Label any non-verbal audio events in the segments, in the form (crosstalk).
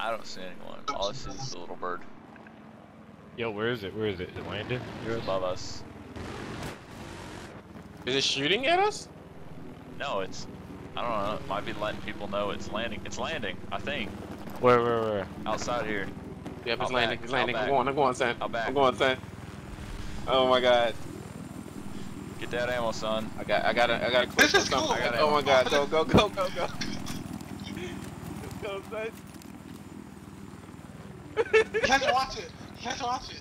I don't see anyone. All I see is the little bird Yo, where is it? Where is it? Is it landed? You're above us. Is it shooting at us? No, it's. I don't know. It might be letting people know it's landing. It's landing. I think Where, where, where? outside here. Yep, it's I'll landing. back, It's I'll landing. I'm back. going. I'm going, son. I'll back. I'm going, son. Oh my god. Get that ammo, son. I got. I got. I got a clip This or is cool. something. I got oh my god. Go. Go. Go. Go. Go. (laughs) Let's go, son. You have to (laughs) watch it. You have to watch it.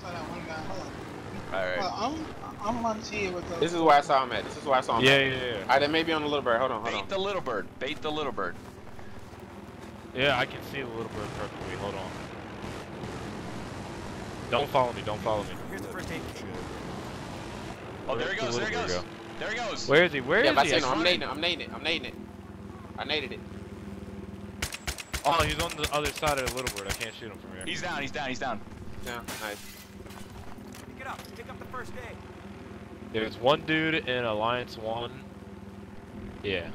So that one guy. Hold on. All right. Well, I'm I'm on to with the. This is where I saw him at. This is where I saw him. Yeah, At. yeah, yeah. Alright, then maybe on the little bird. Hold on. Hold Bait on. the little bird. Bait the little bird. Yeah, I can see the little bird perfectly. Hold on. Don't follow me. Don't follow me. Here's the first aid kit. Oh, there he Where'd goes. the There he goes. bird There he goes. Where is he? Where is Yeah, if I he? see I him, I'm saw nading it. I'm nading it. I'm nading it. I naded it. Oh, he's on the other side of the little bird. I can't shoot him from here. He's down. He's down. He's down. Yeah, nice. Pick it up. Pick up the first aid. There's one dude in Alliance 1. Yeah.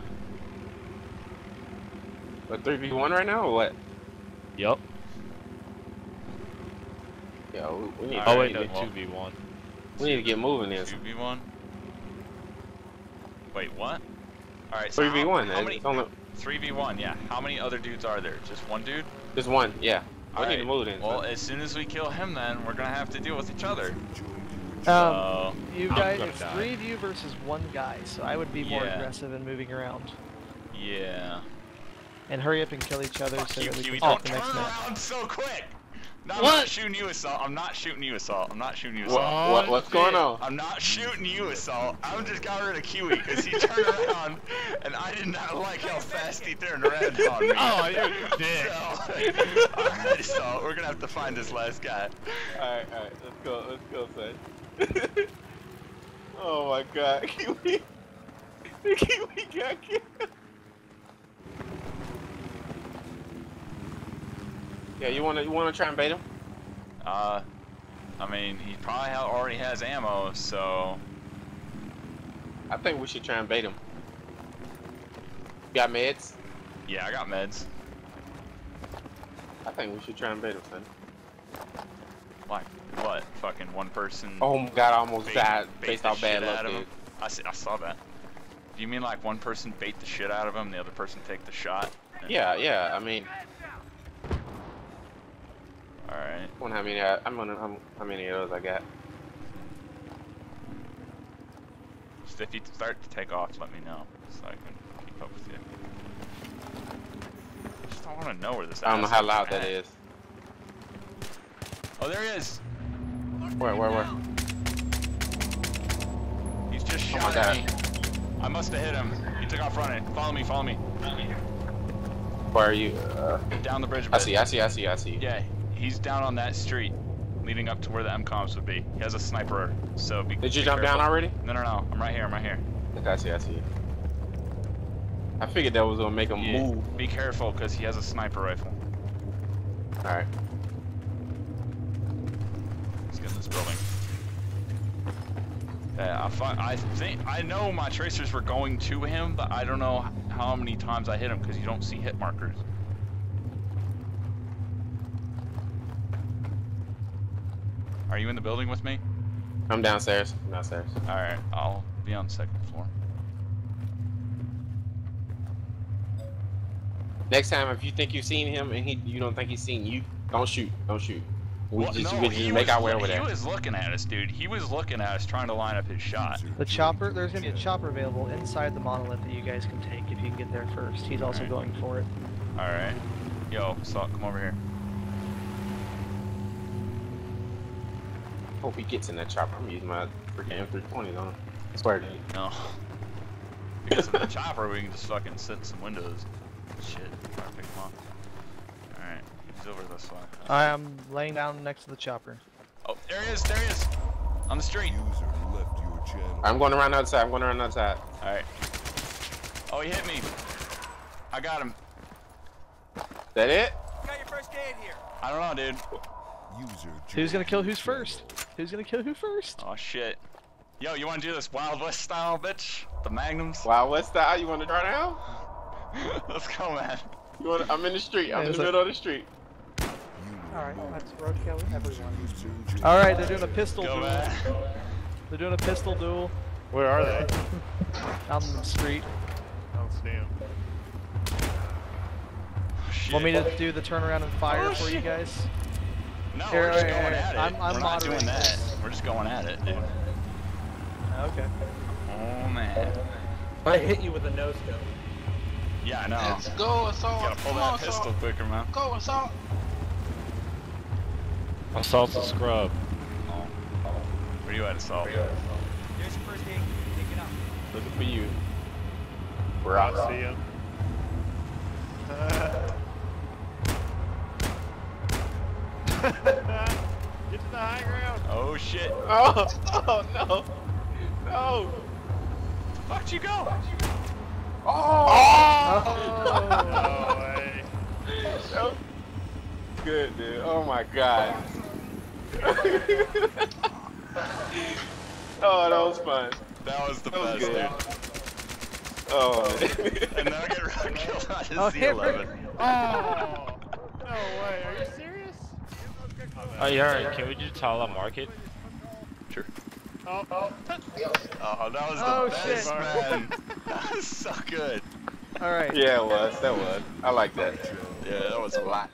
But 3v1 right now or what? Yup. Yo, we, we need. Oh, Alright, wait, no, 2v1. we need to get moving this. Two v one. Wait, what? All right. Three v one. How many? It's only Three v one. Yeah. How many other dudes are there? Just one dude? just one. Yeah. We All need to right. move then. Well, as soon as we kill him, then we're gonna have to deal with each other. Um, So you guys, it's die. three of you versus one guy, so I would be more Yeah. aggressive in moving around. yeah. And hurry up and kill each other Fuck so you, that we Kiwi. can Don't start the turn next match. around so quick. No, I'm What? not shooting you, Assault. I'm not shooting you, Assault. I'm not shooting you, Assault. what, what, what's going on? I'm not shooting you, Assault. I'm just got rid of Kiwi because he turned around and I did not like how fast he turned around on me. (laughs) Oh, you're a dick. So, (laughs) alright, Assault. We're gonna have to find this last guy. Alright, alright, let's go, let's go, son. (laughs) oh my god, Kiwi. Kiwi got killed. Yeah, you wanna you wanna try and bait him? Uh, I mean, he probably ha- already has ammo, so I think we should try and bait him. Got meds? yeah, I got meds. I think we should try and bait him, son. Like what? Fucking one person. Oh my god, I almost bait- died bait based off bad luck, out of dude. him? I, see, I saw that. Do you mean like one person bait the shit out of him, the other person take the shot? Yeah, yeah, I mean, All right. I wonder how many, I, I'm wondering how, how many of those I got. Just if you start to take off, let me know so I can keep up with you. I just don't want to know where this. I don't know how loud that at. is. Oh, there he is. Where, where, where? He's just Oh shot my at me. I must have hit him. He took off running. Follow me. Follow me. Follow me. Where are you? Uh, Down the bridge. a I see, I see, I see, I see. Yeah, he's down on that street, leading up to where the MCOMs would be. He has a sniper, so be. Did you be jump down already? No, no, no. I'm right here. I'm right here. Okay, I see, I see. I figured that was gonna make him Yeah, move. Be careful, cause he has a sniper rifle. Alright. Let's get in this building. Yeah, I, I think I know my tracers were going to him, but I don't know how many times I hit him because you don't see hit markers. Are you in the building with me? I'm downstairs. I'm downstairs. All right, I'll be on second floor. Next time, if you think you've seen him and he you don't think he's seen you, don't shoot. Don't shoot. We Well, just, no, we just he make was our way over there. He was looking at us, dude. He was looking at us, trying to line up his shot. The chopper, there's gonna be a chopper available inside the monolith that you guys can take if you can get there first. He's also Alright. going for it. All right. Yo, Salt, come over here. Hope he gets in that chopper. I'm using my freaking M320s on him. I swear to you. No. (laughs) Because of the chopper, we can just fucking sit in some windows. Shit. Try to pick him off. Alright, he's over this way. I am laying down next to the chopper. Oh, there he is, there he is! On the street. User left your channel. I'm going around the other. I'm going around the other. Alright. Oh, he hit me. I got him. That it? Got your first aid here. I don't know, dude. User Who's gonna kill who's first? Who's gonna kill who first? Oh, shit. Yo, you wanna do this Wild West style, bitch? The Magnums? Wow, what's style? You want to try now? (laughs) Let's go, man. You want? I'm in the street. I'm in the a- middle of the street. Alright, that's roadkill everyone. All right, they're doing a pistol Go duel. back. They're doing a pistol duel Where are they? (laughs) out in the street. I don't see them. Shit. Oh, want me to do the turnaround and fire Oh, for you guys? No, Here, we're just going at it. I'm- I'm we're not doing that. this. We're just going at it, dude. Oh, okay. Oh man. I hit you with a no scope. Yeah, I know. Let's go, assault. Gotta pull Come that on, pistol assault. quicker, man. Go, assault. Assault's a scrub. Oh. Where you at, Assault? There's your first aid kit. Pick it up. Looking for you. Where I see him. (laughs) (laughs) Get to the high ground. Oh shit. Oh, (laughs) oh no, no. Fuck'd you go? Oh. No way. That Good, dude. Oh my god. (laughs) oh, that was fun. That was the That best, good. dude. Oh. oh. And now I get round killed on Oh, a here we- Z11. Oh. No way. Are you serious? Oh, yeah. Can we just tell that market? Sure. Oh, oh. Oh, that was the Oh, best, shit. man. (laughs) That was so good. All right. yeah, it was. That was. I like that. Yeah, that was a lot.